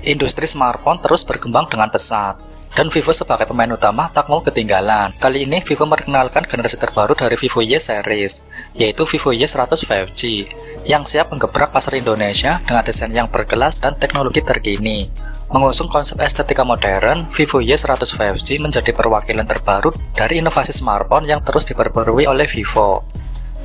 Industri smartphone terus berkembang dengan pesat, dan Vivo sebagai pemain utama tak mau ketinggalan. Kali ini Vivo memperkenalkan generasi terbaru dari Vivo Y series, yaitu Vivo Y100 5G, yang siap menggebrak pasar Indonesia dengan desain yang berkelas dan teknologi terkini. Mengusung konsep estetika modern, Vivo Y100 5G menjadi perwakilan terbaru dari inovasi smartphone yang terus diperbarui oleh Vivo.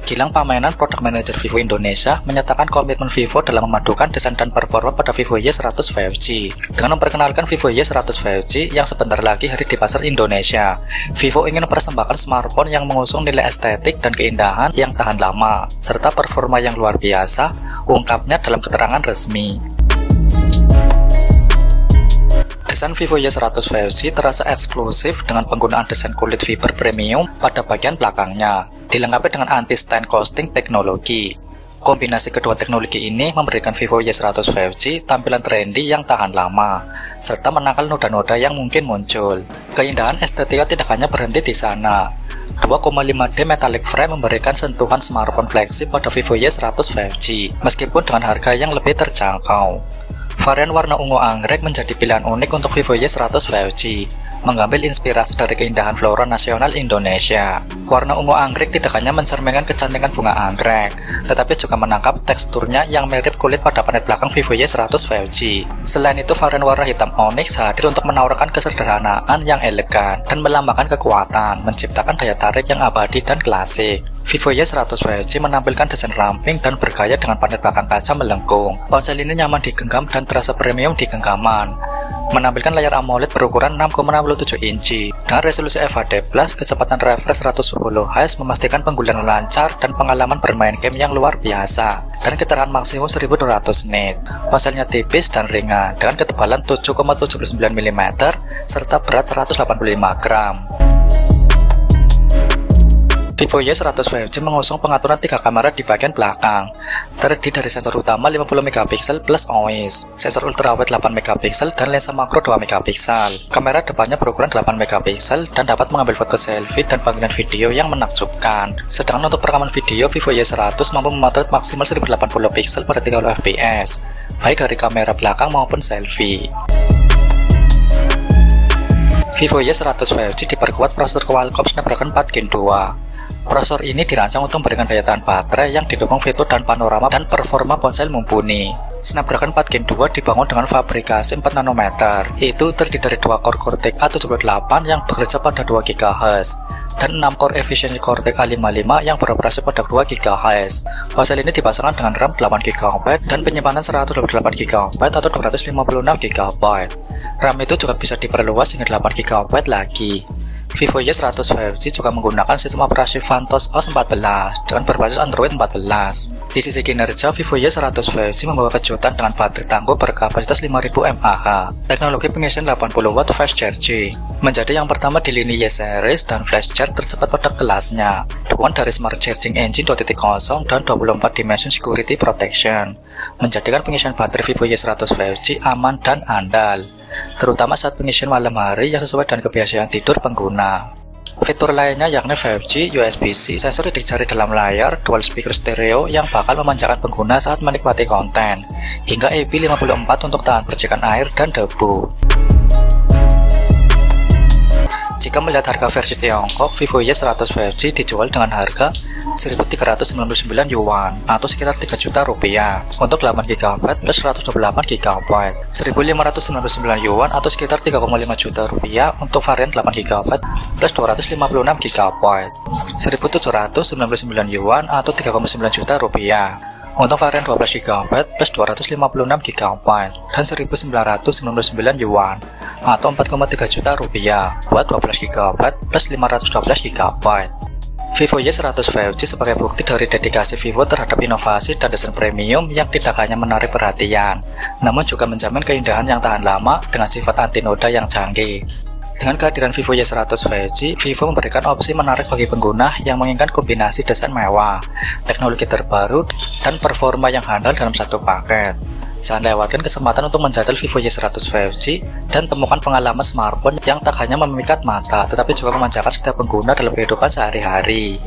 Gilang Pamenan, Product Manager Vivo Indonesia, menyatakan komitmen Vivo dalam memadukan desain dan performa pada Vivo Y100 5G. Dengan memperkenalkan Vivo Y100 5G yang sebentar lagi hadir di pasar Indonesia, Vivo ingin mempersembahkan smartphone yang mengusung nilai estetik dan keindahan yang tahan lama, serta performa yang luar biasa, ungkapnya dalam keterangan resmi. Desain Vivo Y100 5G terasa eksklusif dengan penggunaan desain kulit fiber premium pada bagian belakangnya, dilengkapi dengan anti-stain coating teknologi. Kombinasi kedua teknologi ini memberikan Vivo Y100 5G tampilan trendy yang tahan lama, serta menangkal noda-noda yang mungkin muncul. Keindahan estetika tidak hanya berhenti di sana. 2,5D metallic frame memberikan sentuhan smartphone flagship pada Vivo Y100 5G, meskipun dengan harga yang lebih terjangkau. Varian warna ungu anggrek menjadi pilihan unik untuk Vivo Y100 5G mengambil inspirasi dari keindahan flora nasional Indonesia. Warna ungu anggrek tidak hanya mencerminkan kecantikan bunga anggrek, tetapi juga menangkap teksturnya yang mirip kulit pada panel belakang Vivo Y100 5G. Selain itu, varian warna hitam onyx hadir untuk menawarkan kesederhanaan yang elegan dan melambangkan kekuatan, menciptakan daya tarik yang abadi dan klasik. Vivo Y100 5G menampilkan desain ramping dan bergaya dengan panel belakang kaca melengkung. Ponsel ini nyaman digenggam dan terasa premium di genggaman menampilkan layar AMOLED berukuran 6,67 inci dengan resolusi FHD+, kecepatan refresh 110 Hz memastikan penggunaan lancar dan pengalaman bermain game yang luar biasa dan keterangan maksimum 1200 nit. Ponselnya tipis dan ringan dengan ketebalan 7,79 mm serta berat 185 gram. Vivo Y100 5G mengusung pengaturan tiga kamera di bagian belakang, terdiri dari sensor utama 50 MP plus OIS, sensor ultrawide 8 MP dan lensa makro 2 MP. Kamera depannya berukuran 8 MP dan dapat mengambil foto selfie dan panggilan video yang menakjubkan. Sedangkan untuk perekaman video, Vivo Y100 mampu memotret maksimal 1080 pixel pada 30 fps, baik dari kamera belakang maupun selfie. Vivo Y100 5G diperkuat prosesor Qualcomm Snapdragon 4 Gen 2 Prosesor ini dirancang untuk memberikan daya tahan baterai yang didukung fitur dan panorama dan performa ponsel mumpuni. Snapdragon 4 Gen 2 dibangun dengan fabrikasi 4 nanometer, itu terdiri dari 2 core Cortex A78 yang bekerja pada 2 GHz dan 6 core efficiency Cortex A55 yang beroperasi pada 2 GHz. Ponsel ini dipasangkan dengan RAM 8 GB dan penyimpanan 128 GB atau 256 GB. RAM itu juga bisa diperluas hingga 8 GB lagi. Vivo Y100 5G juga menggunakan sistem operasi Vantos OS 14 dengan berbasis Android 14. Di sisi kinerja, Vivo Y100 5G membawa kejutan dengan baterai tangguh berkapasitas 5000 mAh, teknologi pengisian 80 watt fast charging, menjadi yang pertama di lini Y series dan flash charge tercepat pada kelasnya, dukungan dari Smart Charging Engine 2.0 dan 24 Dimension Security Protection, menjadikan pengisian baterai Vivo Y100 5G aman dan andal terutama saat pengisian malam hari yang sesuai dengan kebiasaan tidur pengguna. Fitur lainnya yakni 5G, USB-C, sensor di jari dalam layar, dual speaker stereo yang bakal memanjakan pengguna saat menikmati konten, hingga IP54 untuk tahan percikan air dan debu. Jika melihat harga versi Tiongkok, Vivo Y100 5G dijual dengan harga 1399 yuan atau sekitar 3 juta rupiah. Untuk 8 GB plus 128 GB 1599 yuan atau sekitar 3,5 juta rupiah untuk varian 8 GB plus 256 GB 1799 yuan atau 3,9 juta rupiah. Untuk varian 12 GB plus 256 GB dan 1999 yuan atau 4,3 juta rupiah buat 12 GB plus 512 GB. Vivo Y100 5G sebagai bukti dari dedikasi Vivo terhadap inovasi dan desain premium yang tidak hanya menarik perhatian, namun juga menjamin keindahan yang tahan lama dengan sifat anti noda yang canggih. Dengan kehadiran Vivo Y100 5G, Vivo memberikan opsi menarik bagi pengguna yang menginginkan kombinasi desain mewah, teknologi terbaru, dan performa yang handal dalam satu paket. Jangan lewatkan kesempatan untuk menjajal Vivo Y100 5G dan temukan pengalaman smartphone yang tak hanya memikat mata, tetapi juga memanjakan setiap pengguna dalam kehidupan sehari-hari.